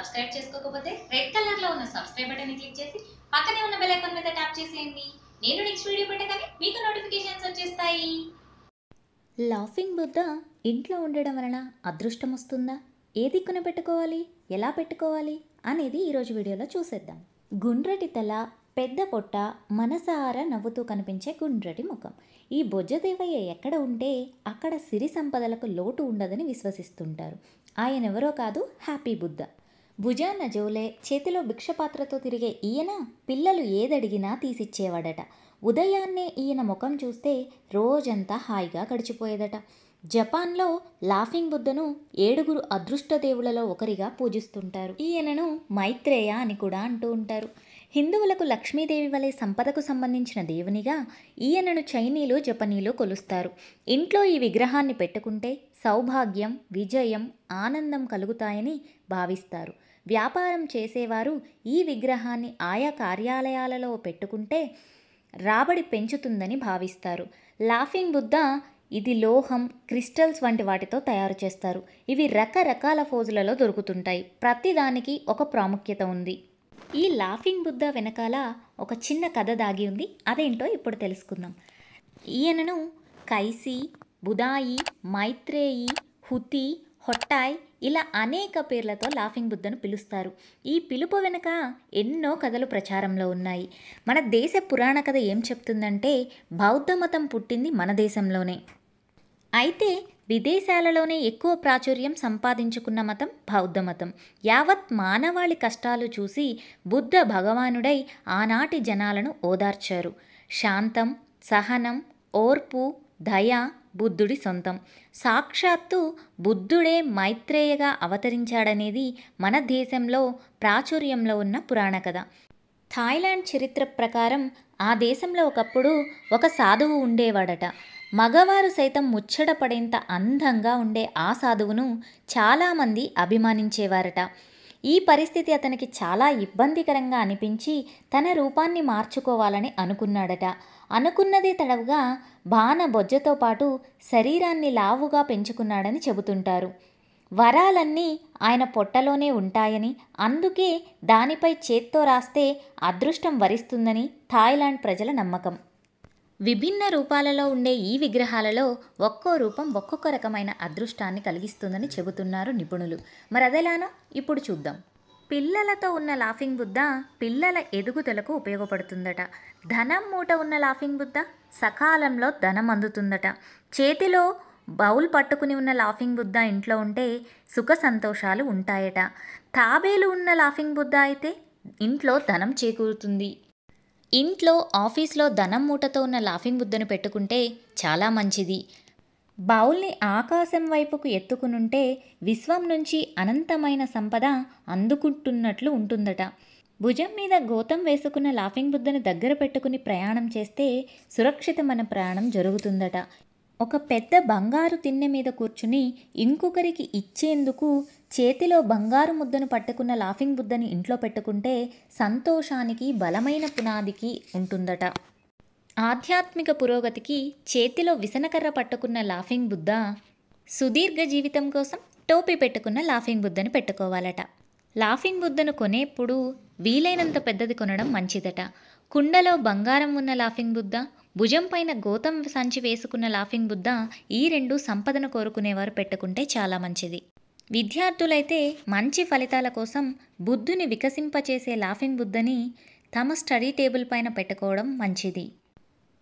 Subscribe చేసుకోకపోతే red కలర్లో ఉన్న సబ్స్క్రైబ్ బటన్ క్లిక్ చేసి పక్కనే ఉన్న బెల్ ఐకాన్ మీద ట్యాప్ చేసేయండి. నేను నెక్స్ట్ వీడియో పెట్టగానే మీకు నోటిఫికేషన్స్ వచ్చేస్తాయి. లాఫింగ్ బుద్ధ ఇంట్లో ఉండడం వలన అదృష్టం వస్తుందా? ఏ దిక్కున పెట్టుకోవాలి? ఎలా పెట్టుకోవాలి? అనేది ఈరోజు వీడియోలో చూసేద్దాం. గుండ్రటి తల పెద్ద పొట్ట మనసారా నవ్వుతూ కనిపించే గుండ్రటి ముఖం. ఈ బొజ్జదేవయ్య ఎక్కడ ఉంటే అక్కడ సిరి సంపదలకు లోటు ఉండదని విశ్వసిస్తుంటారు. ఆయనెవరో కాదు హ్యాపీ బుద్ధ. భుజాన జోలే చేతిలో భిక్షపాత్రతో తిరిగే ఈయన పిల్లలు ఏదడిగినా తీసిచ్చేవాడట. ఉదయాన్నే ఈయన ముఖం చూస్తే రోజంతా హాయిగా గడిచిపోయేదట. జపాన్లో లాఫింగ్ బుద్ధను ఏడుగురు అదృష్ట దేవులలో ఒకరిగా పూజిస్తుంటారు. ఈయనను మైత్రేయ అని కూడా అంటూ ఉంటారు. హిందువులకు లక్ష్మీదేవి వలె సంపదకు సంబంధించిన దేవునిగా ఈయనను చైనీలు జపనీలు కొలుస్తారు. ఇంట్లో ఈ విగ్రహాన్ని పెట్టుకుంటే సౌభాగ్యం విజయం ఆనందం కలుగుతాయని భావిస్తారు. వ్యాపారం చేసేవారు ఈ విగ్రహాన్ని ఆయా కార్యాలయాలలో పెట్టుకుంటే రాబడి పెంచుతుందని భావిస్తారు. లాఫింగ్ బుద్ధ ఇది లోహం క్రిస్టల్స్ వంటి వాటితో తయారు చేస్తారు. ఇవి రకరకాల ఫోజులలో దొరుకుతుంటాయి. ప్రతిదానికి ఒక ప్రాముఖ్యత ఉంది. ఈ లాఫింగ్ బుద్ధ వెనకాల ఒక చిన్న కథ దాగి ఉంది. అదేంటో ఇప్పుడు తెలుసుకుందాం. ఈయనను కైసి బుదాయి మైత్రేయి హుతి హొట్టాయ్ ఇలా అనేక పేర్లతో లాఫింగ్ బుద్ధను పిలుస్తారు. ఈ పిలుపు వెనుక ఎన్నో కథలు ప్రచారంలో ఉన్నాయి. మన దేశ పురాణ కథ ఏం చెప్తుందంటే బౌద్ధ మతం పుట్టింది మన దేశంలోనే. అయితే విదేశాలలోనే ఎక్కువ ప్రాచుర్యం సంపాదించుకున్న మతం బౌద్ధ మతం. యావత్ మానవాళి కష్టాలు చూసి బుద్ధ భగవానుడై ఆనాటి జనాలను ఓదార్చారు. శాంతం సహనం ఓర్పు దయ బుద్ధుడి సొంతం. సాక్షాత్తు బుద్ధుడే మైత్రేయగా అవతరించాడనేది మన దేశంలో ప్రాచుర్యంలో ఉన్న పురాణ కథ. థాయిలాండ్ చరిత్ర ప్రకారం ఆ దేశంలో ఒకప్పుడు ఒక సాధువు ఉండేవాడట. మగవారు సైతం ముచ్చటపడేంత అందంగా ఉండే ఆ సాధువును చాలామంది అభిమానించేవారట. ఈ పరిస్థితి అతనికి చాలా ఇబ్బందికరంగా అనిపించి తన రూపాన్ని మార్చుకోవాలని అనుకున్నాడట. అనుకున్నదే తడవుగా బాణ బొజ్జతో పాటు శరీరాన్ని లావుగా పెంచుకున్నాడని చెబుతుంటారు. వరాలన్నీ ఆయన పొట్టలోనే ఉంటాయని అందుకే దానిపై చేత్తో రాస్తే అదృష్టం వరిస్తుందని థాయిలాండ్ ప్రజల నమ్మకం. విభిన్న రూపాలలో ఉండే ఈ విగ్రహాలలో ఒక్కో రూపం ఒక్కొక్క రకమైన అదృష్టాన్ని కలిగిస్తుందని చెబుతున్నారు నిపుణులు. మరి అదెలానో? ఇప్పుడు చూద్దాం. పిల్లలతో ఉన్న లాఫింగ్ బుద్ధ పిల్లల ఎదుగుదలకు ఉపయోగపడుతుందట. ధనం మూట ఉన్న లాఫింగ్ బుద్ధ సకాలంలో ధనం అందుతుందట. చేతిలో బౌల్ పట్టుకుని ఉన్న లాఫింగ్ బుద్ధ ఇంట్లో ఉంటే సుఖ సంతోషాలు ఉంటాయట. తాబేలు ఉన్న లాఫింగ్ బుద్ధ అయితే ఇంట్లో ధనం చేకూరుతుంది. ఇంట్లో ఆఫీస్లో ధనం మూటతో ఉన్న లాఫింగ్ బుద్ధను పెట్టుకుంటే చాలా మంచిది. బౌల్ని ఆకాశం వైపుకు ఎత్తుకునుంటే విశ్వం నుంచి అనంతమైన సంపద అందుకుంటున్నట్లు ఉంటుందట. భుజం మీద గోతం వేసుకున్న లాఫింగ్ బుద్ధను దగ్గర పెట్టుకుని ప్రయాణం చేస్తే సురక్షితమైన ప్రయాణం జరుగుతుందట. ఒక పెద్ద బంగారు తిన్నె మీద కూర్చుని ఇంకొకరికి ఇచ్చేందుకు చేతిలో బంగారు ముద్దను పట్టుకున్న లాఫింగ్ బుద్ధని ఇంట్లో పెట్టుకుంటే సంతోషానికి బలమైన పునాదికి ఉంటుందట. ఆధ్యాత్మిక పురోగతికి చేతిలో విసనకర్ర పట్టుకున్న లాఫింగ్ బుద్ధ సుదీర్ఘ జీవితం కోసం టోపీ పెట్టుకున్న లాఫింగ్ బుద్ధని పెట్టుకోవాలట. లాఫింగ్ బుద్ధను కొనేప్పుడు వీలైనంత పెద్దది కొనడం మంచిదట. కుండలో బంగారం ఉన్న లాఫింగ్ బుద్ధ భుజం పైన గోతం సంచి వేసుకున్న లాఫింగ్ బుద్ధ ఈ రెండు సంపదను కోరుకునేవారు పెట్టుకుంటే చాలా మంచిది. విద్యార్థులైతే మంచి ఫలితాల కోసం బుద్ధుని వికసింపచేసే లాఫింగ్ బుద్ధని తమ స్టడీ టేబుల్ పైన పెట్టుకోవడం మంచిది.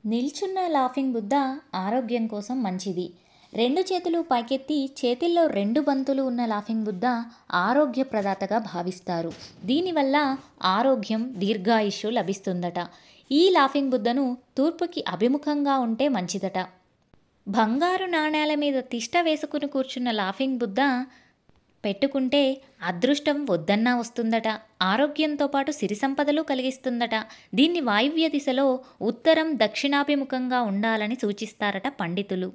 నిల్చున్న లాఫింగ్ బుద్ధ ఆరోగ్యం కోసం మంచిది. రెండు చేతులు పైకెత్తి చేతిల్లో రెండు బంతులు ఉన్న లాఫింగ్ బుద్ధ ఆరోగ్య ప్రదాతగా భావిస్తారు. దీనివల్ల ఆరోగ్యం దీర్ఘాయుష్యు లభిస్తుందట. ఈ లాఫింగ్ బుద్ధను తూర్పుకి అభిముఖంగా ఉంటే మంచిదట. బంగారు నాణేల మీద తిష్ట వేసుకుని కూర్చున్న లాఫింగ్ బుద్ధ పెట్టుకుంటే అదృష్టం వద్దన్నా వస్తుందట. ఆరోగ్యంతో పాటు సిరి సంపదలు కలిగిస్తుందట. దీన్ని వాయువ్య దిశలో ఉత్తరం దక్షిణాభిముఖంగా ఉండాలని సూచిస్తారట పండితులు.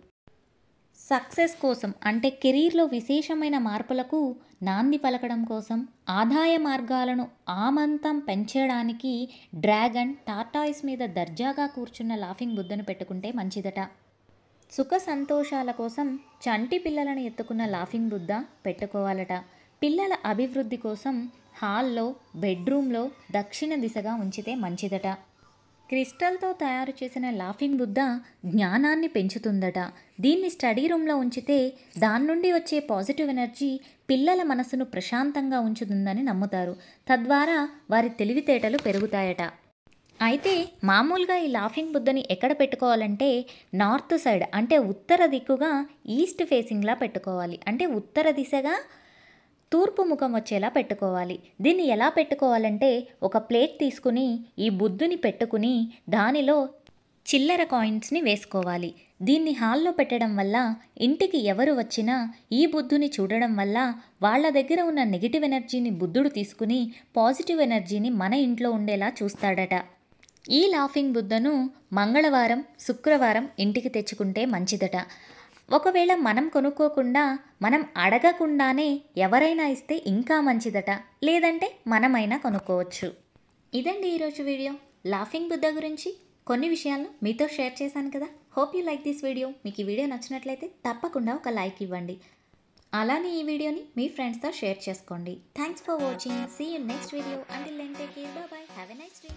సక్సెస్ కోసం అంటే కెరీర్లో విశేషమైన మార్పులకు నాంది పలకడం కోసం ఆదాయ మార్గాలను ఆమంతం పెంచడానికి డ్రాగన్ టాటాయిస్ మీద దర్జాగా కూర్చున్న లాఫింగ్ బుద్ధను పెట్టుకుంటే మంచిదట. సుఖ సంతోషాల కోసం చంటి పిల్లలను ఎత్తుకున్న లాఫింగ్ బుద్ధ పెట్టుకోవాలట. పిల్లల అభివృద్ధి కోసం హాల్లో బెడ్రూమ్లో దక్షిణ దిశగా ఉంచితే మంచిదట. క్రిస్టల్తో తయారు చేసిన లాఫింగ్ బుద్ధ జ్ఞానాన్ని పెంచుతుందట. దీన్ని స్టడీ రూమ్లో ఉంచితే దాని నుండి వచ్చే పాజిటివ్ ఎనర్జీ పిల్లల మనసును ప్రశాంతంగా ఉంచుతుందని నమ్ముతారు. తద్వారా వారి తెలివితేటలు పెరుగుతాయట. అయితే మామూలుగా ఈ లాఫింగ్ బుద్ధని ఎక్కడ పెట్టుకోవాలంటే నార్త్ సైడ్ అంటే ఉత్తర దిక్కుగా ఈస్ట్ ఫేసింగ్లా పెట్టుకోవాలి. అంటే ఉత్తర దిశగా తూర్పు ముఖం వచ్చేలా పెట్టుకోవాలి. దీన్ని ఎలా పెట్టుకోవాలంటే ఒక ప్లేట్ తీసుకుని ఈ బుద్ధుని పెట్టుకుని దానిలో చిల్లర కాయిన్స్ని వేసుకోవాలి. దీన్ని హాల్లో పెట్టడం వల్ల ఇంటికి ఎవరు వచ్చినా ఈ బుద్ధుని చూడడం వల్ల వాళ్ళ దగ్గర ఉన్న నెగిటివ్ ఎనర్జీని బుద్ధుడు తీసుకుని పాజిటివ్ ఎనర్జీని మన ఇంట్లో ఉండేలా చూస్తాడట. ఈ లాఫింగ్ బుద్ధను మంగళవారం శుక్రవారం ఇంటికి తెచ్చుకుంటే మంచిదట. ఒకవేళ మనం కొనుక్కోకుండా మనం అడగకుండానే ఎవరైనా ఇస్తే ఇంకా మంచిదట. లేదంటే మనమైనా కొనుక్కోవచ్చు. ఇదండి ఈరోజు వీడియో. లాఫింగ్ బుద్ధ గురించి కొన్ని విషయాలను మీతో షేర్ చేశాను కదా. Hope you like this video. మీకు ఈ వీడియో నచ్చినట్లయితే తప్పకుండా ఒక లైక్ ఇవ్వండి. అలానే ఈ వీడియోని మీ ఫ్రెండ్స్తో షేర్ చేసుకోండి. Thanks for watching see you next video until then take care bye have a nice day